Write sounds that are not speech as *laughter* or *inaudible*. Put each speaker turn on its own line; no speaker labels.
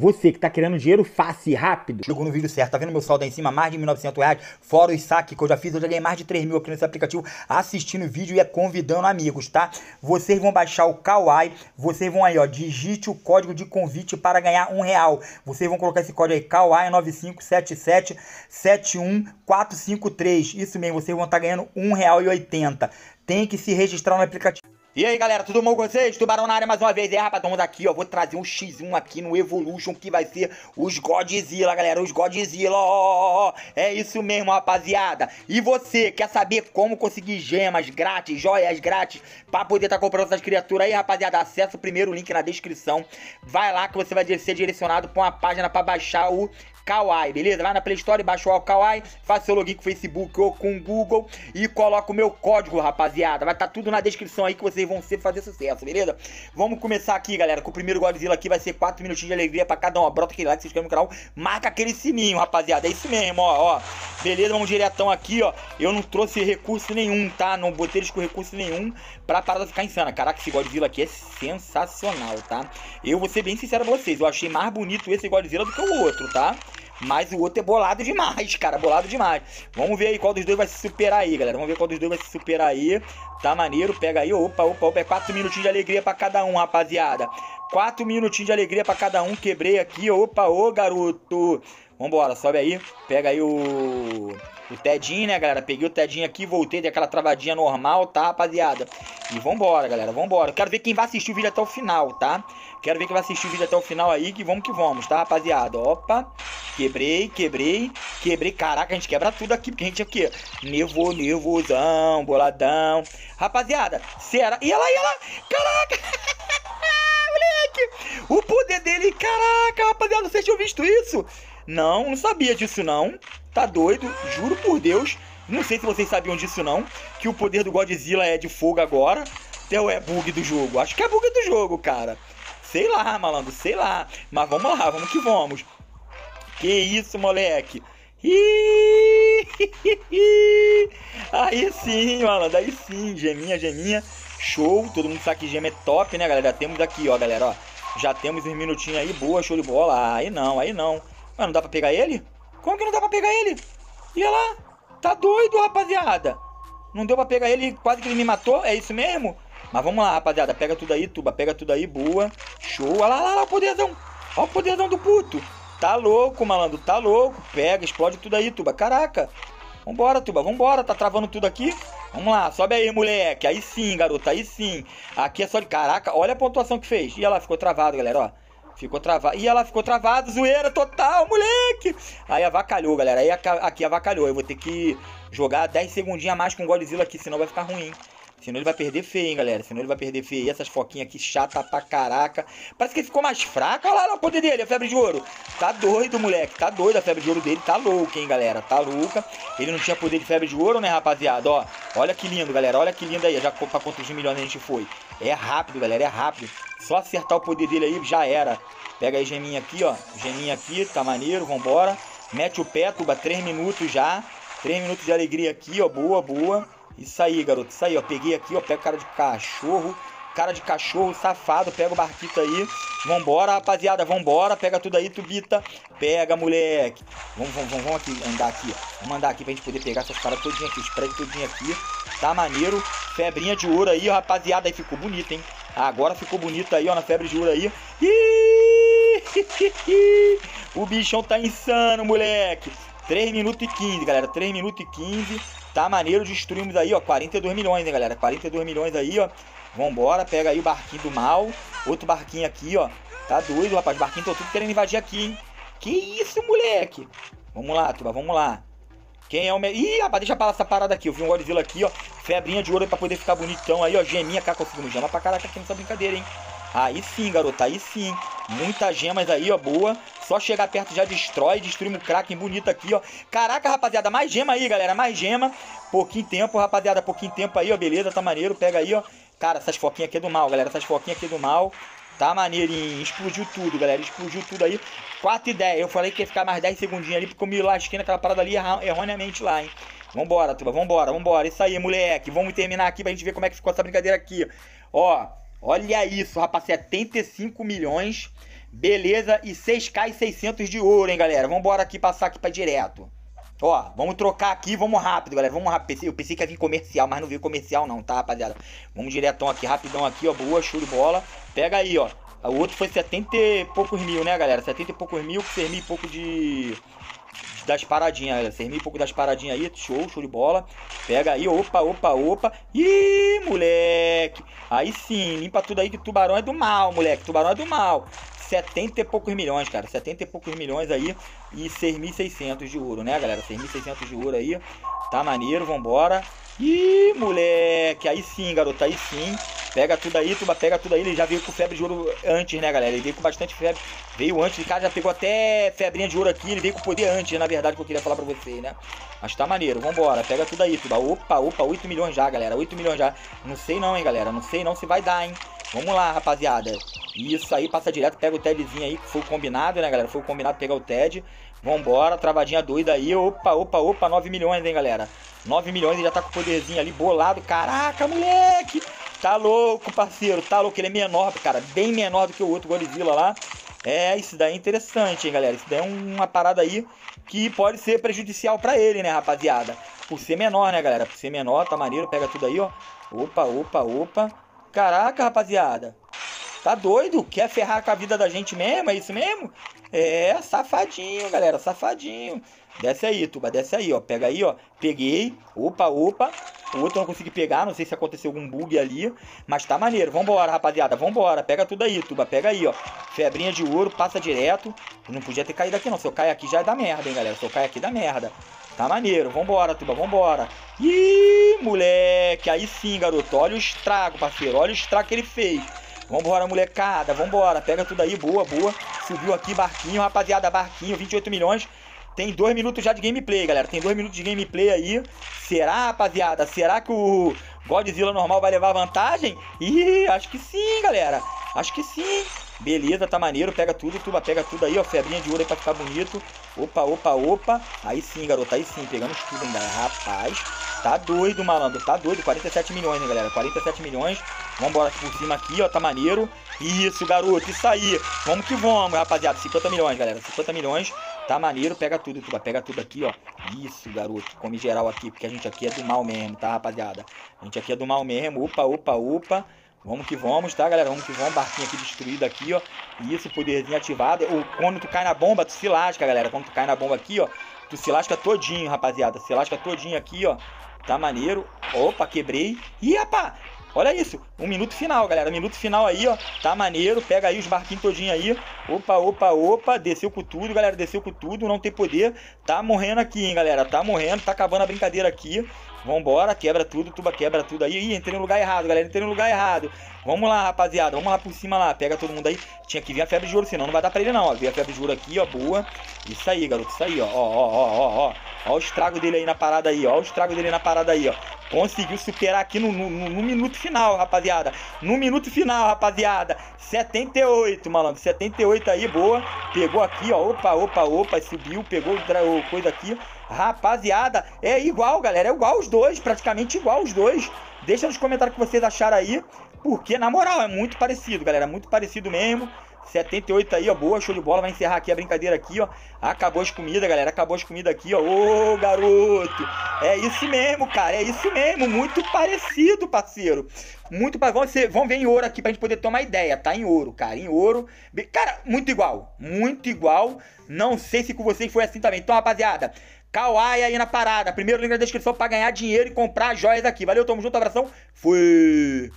Você que tá querendo dinheiro fácil e rápido. Chegou no vídeo certo, tá vendo meu saldo aí em cima? Mais de 1.900 reais, fora os saques que eu já fiz. Eu já ganhei mais de 3 mil aqui nesse aplicativo assistindo o vídeo e é convidando amigos, tá? Vocês vão baixar o Kawaii, vocês vão aí, ó, digite o código de convite para ganhar um real. Vocês vão colocar esse código aí, Kawaii 957771453. Isso mesmo, vocês vão estar tá ganhando um real e oitenta. Tem que se registrar no aplicativo. E aí galera, tudo bom com vocês? Tubarão na área mais uma vez, é rapaz, estamos aqui ó, vou trazer um X1 aqui no Evolution que vai ser os Godzilla galera, os Godzilla, ó, é isso mesmo rapaziada. E você, quer saber como conseguir gemas grátis, joias grátis Pra poder estar tá comprando essas criaturas aí rapaziada, acessa o primeiro link na descrição. Vai lá que você vai ser direcionado pra uma página pra baixar o Kawaii, beleza? Lá na Play Store, baixa o Kawaii, faça seu login com o Facebook ou com o Google e coloca o meu código, rapaziada. Vai estar tá tudo na descrição aí que vocês vão ser fazer sucesso, beleza? Vamos começar aqui, galera, com o primeiro Godzilla aqui, vai ser 4 minutinhos de alegria pra cada um. Brota aquele like, se inscreve no canal, marca aquele sininho, rapaziada. É isso mesmo, ó, ó. Beleza, vamos diretão aqui, ó. Eu não trouxe recurso nenhum, tá? Não botei eles com recurso nenhum pra parada ficar insana. Caraca, esse Godzilla aqui é sensacional, tá? Eu vou ser bem sincero pra vocês, eu achei mais bonito esse Godzilla do que o outro, tá? Mas o outro é bolado demais, cara. Bolado demais. Vamos ver aí qual dos dois vai se superar aí, galera. Vamos ver qual dos dois vai se superar aí. Tá maneiro. Pega aí. Opa, opa, opa. É quatro minutinhos de alegria pra cada um, rapaziada. Quatro minutinhos de alegria pra cada um. Quebrei aqui. Opa, ô garoto. Vambora, sobe aí. Pega aí o o Tedinho, né, galera? Peguei o Tedinho aqui, voltei daquela travadinha normal, tá, rapaziada? E vambora, galera, vambora. Quero ver quem vai assistir o vídeo até o final, tá? Quero ver quem vai assistir o vídeo até o final aí, que vamos que vamos, tá, rapaziada? Opa, quebrei, quebrei, quebrei. Caraca, a gente quebra tudo aqui, porque a gente aqui, nervo, nervosão, boladão. Rapaziada, será... E ela, e ela, caraca! *laughs* O poder dele, caraca, rapaziada, vocês tinham visto isso? Não, não sabia disso não. Tá doido, juro por Deus. Não sei se vocês sabiam disso não. Que o poder do Godzilla é de fogo agora. Ou é bug do jogo? Acho que é bug do jogo, cara. Sei lá, malandro, sei lá. Mas vamos lá, vamos que vamos. Que isso, moleque. *laughs* Aí sim, malandro, aí sim, geminha, geminha. Show, todo mundo sabe que gema é top, né, galera? Temos aqui, ó, galera, ó. Já temos uns minutinhos aí, boa, show de bola. Aí não, aí não. Mas não dá pra pegar ele? Como que não dá pra pegar ele? E lá, tá doido, rapaziada. Não deu pra pegar ele, quase que ele me matou, é isso mesmo? Mas vamos lá, rapaziada, pega tudo aí, Tuba, pega tudo aí, boa. Show, olha lá, olha lá o poderzão. Olha o poderzão do puto. Tá louco, malandro, tá louco. Pega, explode tudo aí, Tuba, caraca. Vambora, Tuba, vambora, tá travando tudo aqui. Vamos lá, sobe aí, moleque. Aí sim, garoto, aí sim. Aqui é só de... Caraca, olha a pontuação que fez. E ela ficou travado, galera, ó. Ficou travado. E ela ficou travada, zoeira total, moleque. Aí avacalhou, galera. Aí aqui avacalhou. Eu vou ter que jogar 10 segundinhos a mais com o Godzilla aqui, senão vai ficar ruim. Senão ele vai perder feio, hein, galera. Senão ele vai perder feio. E essas foquinhas aqui, chata pra caraca. Parece que ele ficou mais fraco. Olha lá, o poder dele, a febre de ouro. Tá doido, moleque. Tá doido. A febre de ouro dele tá louca, hein, galera. Tá louca. Ele não tinha poder de febre de ouro, né, rapaziada? Ó, olha que lindo, galera. Olha que lindo aí. Já pra quantos milhões a gente foi. É rápido, galera. É rápido. Só acertar o poder dele aí já era. Pega aí geminha aqui, ó. Geminha aqui, tá maneiro, vambora. Mete o pé, tuba, 3 minutos já. 3 minutos de alegria aqui, ó. Boa, boa. Isso aí, garoto. Isso aí, ó. Peguei aqui, ó. Pega o cara de cachorro. Cara de cachorro, safado. Pega o barquito aí. Vambora, rapaziada. Vambora. Pega tudo aí, tubita. Pega, moleque. Vamos, vamos, vamos, vamos aqui. Andar aqui. Vamos andar aqui pra gente poder pegar essas caras todinha aqui. Os prédios todinho aqui. Tá maneiro. Febrinha de ouro aí, rapaziada. Aí ficou bonito, hein? Agora ficou bonito aí, ó, na febre de ouro aí. *laughs* o bichão tá insano, moleque. 3 minutos e 15, galera. 3 minutos e 15. Tá maneiro, destruímos aí, ó. 42 milhões, né, galera? 42 milhões aí, ó. Vambora, pega aí o barquinho do mal. Outro barquinho aqui, ó. Tá doido, rapaz. Os barquinhos estão tudo querendo invadir aqui, hein? Que isso, moleque? Vamos lá, turma, vamos lá. Quem é o melhor? Ih, rapaz, deixa pra essa parada aqui. Eu vi um Godzilla aqui, ó. Febrinha de ouro pra poder ficar bonitão aí, ó. Geminha, cá, conseguimos gema pra caraca aqui nessa brincadeira, hein. Aí sim, garoto, aí sim. Muitas gemas aí, ó, boa. Só chegar perto já destrói. Destruímos o Kraken bonito aqui, ó. Caraca, rapaziada, mais gema aí, galera. Mais gema. Pouquinho tempo, rapaziada, pouquinho tempo aí, ó. Beleza, tá maneiro. Pega aí, ó. Cara, essas foquinhas aqui é do mal, galera. Essas foquinhas aqui é do mal. Tá maneirinho. Explodiu tudo, galera. Explodiu tudo aí. 4 e 10. Eu falei que ia ficar mais 10 segundinhos ali, porque eu me lasquei naquela parada ali erroneamente lá, hein. Vambora, turma. Vambora, vambora. Isso aí, moleque. Vamos terminar aqui pra gente ver como é que ficou essa brincadeira aqui. Ó, olha isso, rapaz. 75 milhões Beleza, e 6k e 600 de ouro, hein, galera. Vambora aqui, passar aqui pra direto. Ó, vamos trocar aqui, vamos rápido, galera. Vamos rápido. Eu pensei que ia vir comercial, mas não veio comercial não, tá, rapaziada? Vamos diretão aqui, rapidão aqui, ó. Boa, show de bola. Pega aí, ó. O outro foi 70 e poucos mil, né, galera? 70 e poucos mil, 6 mil e pouco de... Das paradinhas, galera. 6 mil e pouco das paradinhas aí. Show, show de bola. Pega aí, opa, opa, opa. Ih, moleque. Aí sim, limpa tudo aí que tubarão é do mal, moleque. Tubarão é do mal. 70 e poucos milhões, cara. 70 e poucos milhões aí e 6.600 de ouro, né, galera? 6.600 de ouro aí. Tá maneiro, vambora. Ih, moleque. Aí sim, garoto, aí sim. Pega tudo aí, tuba, pega tudo aí. Ele já veio com febre de ouro antes, né, galera? Ele veio com bastante febre. Veio antes, cara já pegou até febrinha de ouro aqui. Ele veio com poder antes, na verdade, que eu queria falar pra vocês, né? Mas tá maneiro, vambora. Pega tudo aí, tuba. Opa, opa, 8 milhões já, galera. 8 milhões já. Não sei não, hein, galera. Não sei não se vai dar, hein. Vamos lá, rapaziada. Isso aí, passa direto, pega o TEDzinho aí, que foi combinado, né, galera? Foi combinado pegar o TED. Vambora, travadinha doida aí. Opa, opa, opa, 9 milhões, hein, galera? 9 milhões, ele já tá com o poderzinho ali bolado. Caraca, moleque! Tá louco, parceiro, tá louco. Ele é menor, cara, bem menor do que o outro Godzilla lá. É, isso daí é interessante, hein, galera? Isso daí é uma parada aí que pode ser prejudicial pra ele, né, rapaziada? Por ser menor, né, galera? Por ser menor, tá maneiro, pega tudo aí, ó. Opa, opa, opa. Caraca, rapaziada. Tá doido? Quer ferrar com a vida da gente mesmo? É isso mesmo? É, safadinho, galera, safadinho. Desce aí, Tuba, desce aí, ó. Pega aí, ó. Peguei. Opa, opa. O outro não consegui pegar, não sei se aconteceu algum bug ali. Mas tá maneiro. Vambora, rapaziada. Vambora. Pega tudo aí, Tuba. Pega aí, ó. Febrinha de ouro, passa direto. Não podia ter caído aqui, não. Se eu cair aqui já é da merda, hein, galera. Se eu cair aqui dá merda. Tá maneiro. Vambora, Tuba. Vambora. Ih, moleque. Aí sim, garoto. Olha o estrago, parceiro. Olha o estrago que ele fez. Vambora, molecada. Vambora. Pega tudo aí. Boa, boa. Subiu aqui, barquinho, rapaziada. Barquinho, 28 milhões. Tem dois minutos já de gameplay, galera. Tem dois minutos de gameplay aí. Será, rapaziada? Será que o Godzilla normal vai levar vantagem? Ih, acho que sim, galera. Acho que sim. Beleza, tá maneiro. Pega tudo, tuba, pega tudo aí, ó. Febrinha de ouro aí pra ficar bonito. Opa, opa, opa. Aí sim, garoto. Aí sim, pegando tudo ainda. Rapaz, tá doido, malandro. Tá doido. 47 milhões, né, galera? 47 milhões. Vambora por cima aqui, ó. Tá maneiro. Isso, garoto. Isso aí. Vamos que vamos, rapaziada. 50 milhões, galera. 50 milhões. Tá maneiro, pega tudo, tuba, pega tudo aqui, ó. Isso, garoto, come geral aqui, porque a gente aqui é do mal mesmo, tá, rapaziada? A gente aqui é do mal mesmo, upa, upa, upa. Vamos que vamos, tá, galera? Vamos que vamos, barquinho aqui destruído aqui, ó. Isso, poderzinho ativado. Ou quando tu cai na bomba, tu se lasca, galera. Quando tu cai na bomba aqui, ó, tu se lasca todinho, rapaziada. Se lasca todinho aqui, ó. Tá maneiro. Opa, quebrei. Ih, rapaz, Olha isso, um minuto final, galera. Minuto final aí, ó. Tá maneiro. Pega aí os barquinhos todinho aí. Opa, opa, opa. Desceu com tudo, galera. Desceu com tudo. Não tem poder. Tá morrendo aqui, hein, galera. Tá morrendo. Tá acabando a brincadeira aqui. Vambora. Quebra tudo. Tuba quebra tudo aí. Ih, entrei no lugar errado, galera. Entrei no lugar errado. Vamos lá, rapaziada. Vamos lá por cima lá. Pega todo mundo aí. Tinha que vir a febre de ouro, senão não vai dar pra ele não, ó. Veio a febre de ouro aqui, ó. Boa. Isso aí, garoto. Isso aí, ó. Ó, ó, ó, ó, ó. Ó o estrago dele aí na parada aí, ó. Ó o estrago dele na parada aí, ó. Conseguiu superar aqui no, no, no, minuto final, rapaziada. No minuto final, rapaziada. 78, malandro. 78 aí, boa. Pegou aqui, ó. Opa, opa, opa. Subiu, pegou o coisa aqui. Rapaziada, é igual, galera. É igual os dois, praticamente igual os dois. Deixa nos comentários o que vocês acharam aí. Porque, na moral, é muito parecido, galera. É muito parecido mesmo. 78 aí, ó. Boa, show de bola. Vai encerrar aqui a brincadeira aqui, ó. Acabou as comidas, galera. Acabou as comidas aqui, ó. Ô, garoto. É isso mesmo, cara. É isso mesmo. Muito parecido, parceiro. Muito parecido. Vamos, ser, vamos ver em ouro aqui pra gente poder tomar ideia, tá? Em ouro, cara. Em ouro. Cara, muito igual. Muito igual. Não sei se com vocês foi assim também. Então, rapaziada. Kawaii aí na parada. Primeiro link na descrição pra ganhar dinheiro e comprar joias aqui. Valeu, tamo junto, abração. Fui!